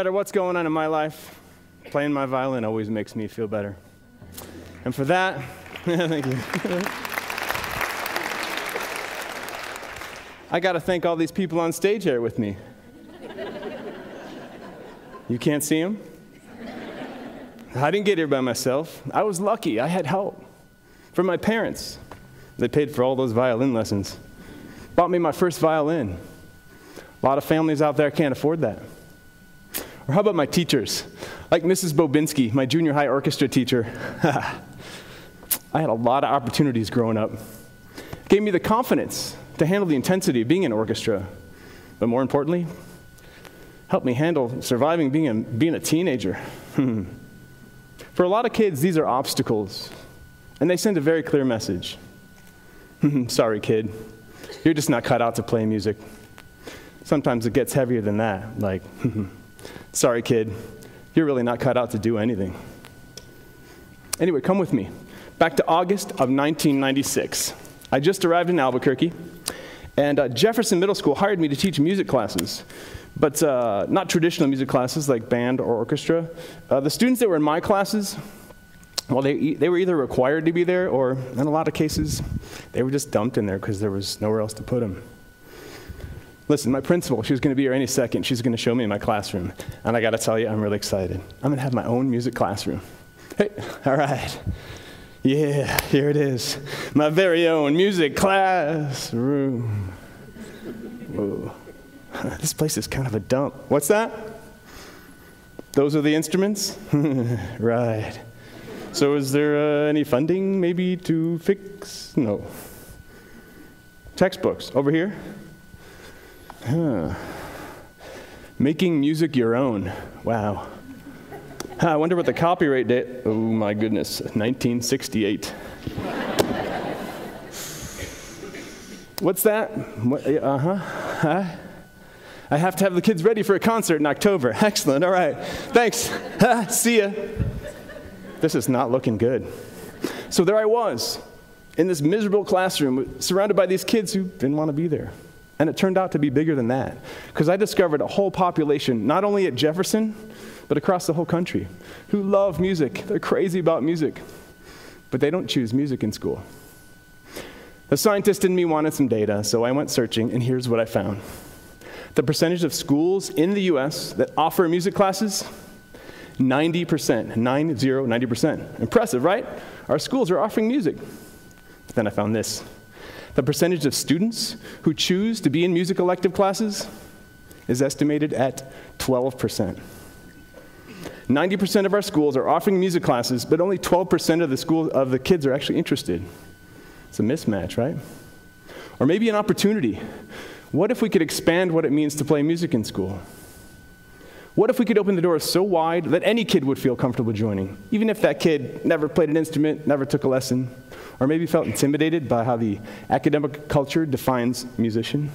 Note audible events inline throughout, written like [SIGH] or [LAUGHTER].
matter what's going on in my life, playing my violin always makes me feel better. And for that, [LAUGHS] thank you. I got to thank all these people on stage here with me. You can't see them? I didn't get here by myself. I was lucky. I had help from my parents. They paid for all those violin lessons, bought me my first violin. A lot of families out there can't afford that. Or how about my teachers? Like Mrs. Bobinski, my junior high orchestra teacher. [LAUGHS] I had a lot of opportunities growing up. Gave me the confidence to handle the intensity of being in orchestra. But more importantly, helped me handle surviving being a, being a teenager. [LAUGHS] For a lot of kids, these are obstacles, and they send a very clear message. [LAUGHS] Sorry, kid, you're just not cut out to play music. Sometimes it gets heavier than that, like, sorry, kid, you're really not cut out to do anything. Anyway, come with me. Back to August of 1996. I just arrived in Albuquerque, and uh, Jefferson Middle School hired me to teach music classes but uh, not traditional music classes like band or orchestra. Uh, the students that were in my classes, well, they, they were either required to be there or, in a lot of cases, they were just dumped in there because there was nowhere else to put them. Listen, my principal, she's going to be here any second. She's going to show me my classroom. And I got to tell you, I'm really excited. I'm going to have my own music classroom. Hey, all right. Yeah, here it is. My very own music classroom. Whoa. this place is kind of a dump. What's that? Those are the instruments? [LAUGHS] right. So, is there uh, any funding maybe to fix? No. Textbooks over here? Huh. Making music your own. Wow. I wonder what the copyright date. Oh my goodness, 1968. What's that? What, uh huh. Huh? I have to have the kids ready for a concert in October. [LAUGHS] Excellent. All right. Thanks. [LAUGHS] See ya. This is not looking good. So there I was in this miserable classroom surrounded by these kids who didn't want to be there. And it turned out to be bigger than that because I discovered a whole population, not only at Jefferson, but across the whole country, who love music. They're crazy about music, but they don't choose music in school. The scientist in me wanted some data, so I went searching, and here's what I found the percentage of schools in the US that offer music classes 90%, 90, 90%. Impressive, right? Our schools are offering music. But then I found this. The percentage of students who choose to be in music elective classes is estimated at 12%. 90% of our schools are offering music classes, but only 12% of the school of the kids are actually interested. It's a mismatch, right? Or maybe an opportunity what if we could expand what it means to play music in school? What if we could open the doors so wide that any kid would feel comfortable joining, even if that kid never played an instrument, never took a lesson, or maybe felt intimidated by how the academic culture defines musician?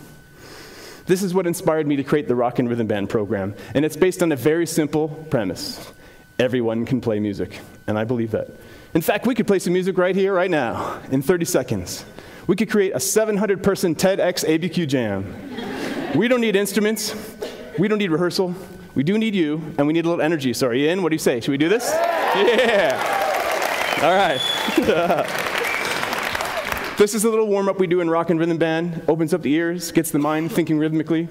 This is what inspired me to create the Rock and Rhythm Band program, and it's based on a very simple premise everyone can play music, and I believe that. In fact, we could play some music right here, right now, in 30 seconds we could create a 700 person TEDx ABQ jam. we don't need instruments, we don't need rehearsal. We do need you, and we need a little energy. So, are you in? What do you say? Should we do this? Yeah. All right. [LAUGHS] this is a little warm up we do in Rock and Rhythm Band. Opens up the ears, gets the mind thinking rhythmically.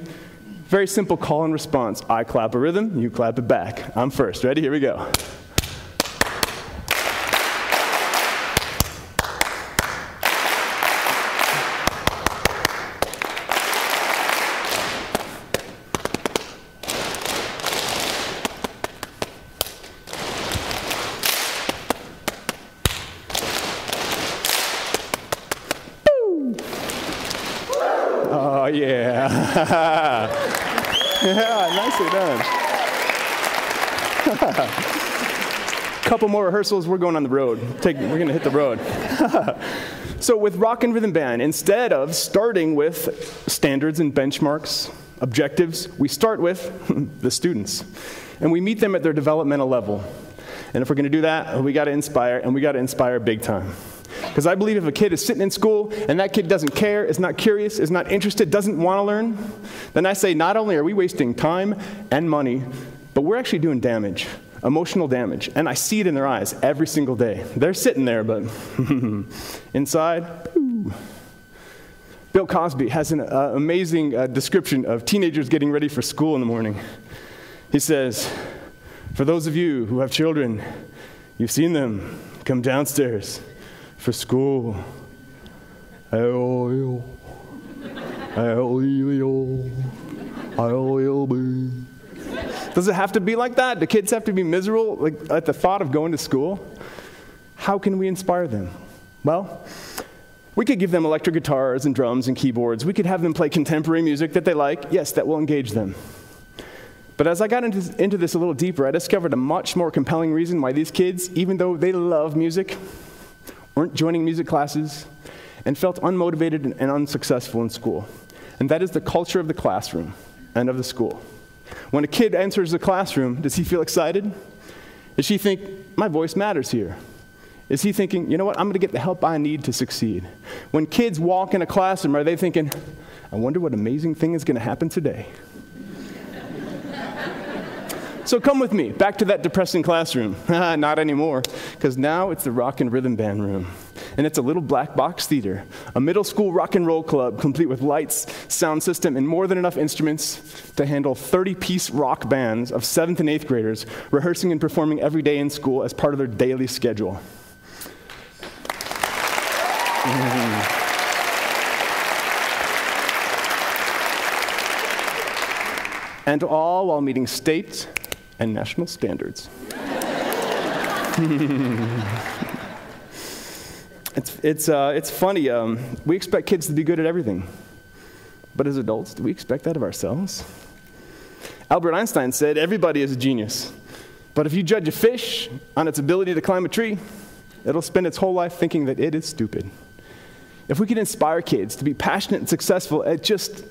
Very simple call and response. I clap a rhythm, you clap it back. I'm first. Ready? Here we go. Yeah, nicely [LAUGHS] done. Couple more rehearsals, we're going on the road. Take, we're going to hit the road. [LAUGHS] so, with Rock and Rhythm Band, instead of starting with standards and benchmarks, objectives, we start with [LAUGHS] the students. And we meet them at their developmental level. And if we're going to do that, we got to inspire, and we got to inspire big time. Because I believe if a kid is sitting in school and that kid doesn't care, is not curious, is not interested, doesn't want to learn, then I say not only are we wasting time and money, but we're actually doing damage, emotional damage. And I see it in their eyes every single day. They're sitting there, but [LAUGHS] inside, ooh. Bill Cosby has an uh, amazing uh, description of teenagers getting ready for school in the morning. He says, For those of you who have children, you've seen them come downstairs for school. Does it have to be like that? Do kids have to be miserable like, at the thought of going to school? How can we inspire them? Well, we could give them electric guitars and drums and keyboards. We could have them play contemporary music that they like. Yes, that will engage them. But as I got into, into this a little deeper, I discovered a much more compelling reason why these kids, even though they love music, weren't joining music classes and felt unmotivated and unsuccessful in school. And that is the culture of the classroom and of the school. When a kid enters the classroom, does he feel excited? Does she think, my voice matters here? Is he thinking, you know what, I'm going to get the help I need to succeed? When kids walk in a classroom, are they thinking, I wonder what amazing thing is going to happen today? So come with me back to that depressing classroom. [LAUGHS] Ah, not anymore, because now it's the rock and rhythm band room. And it's a little black box theater, a middle school rock and roll club complete with lights, sound system, and more than enough instruments to handle 30 piece rock bands of seventh and eighth graders rehearsing and performing every day in school as part of their daily schedule. Mm-hmm. and all while meeting state and national standards. [LAUGHS] it's, it's, uh, it's funny. Um, we expect kids to be good at everything. But as adults, do we expect that of ourselves? Albert Einstein said everybody is a genius. But if you judge a fish on its ability to climb a tree, it'll spend its whole life thinking that it is stupid. If we can inspire kids to be passionate and successful at just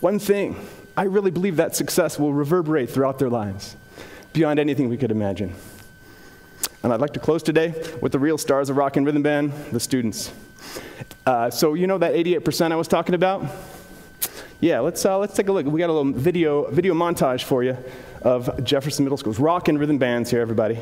one thing, I really believe that success will reverberate throughout their lives beyond anything we could imagine. And I'd like to close today with the real stars of rock and rhythm band, the students. Uh, so you know that 88% I was talking about? Yeah, let's, uh, let's take a look. We got a little video, video montage for you of Jefferson Middle School's rock and rhythm bands here, everybody.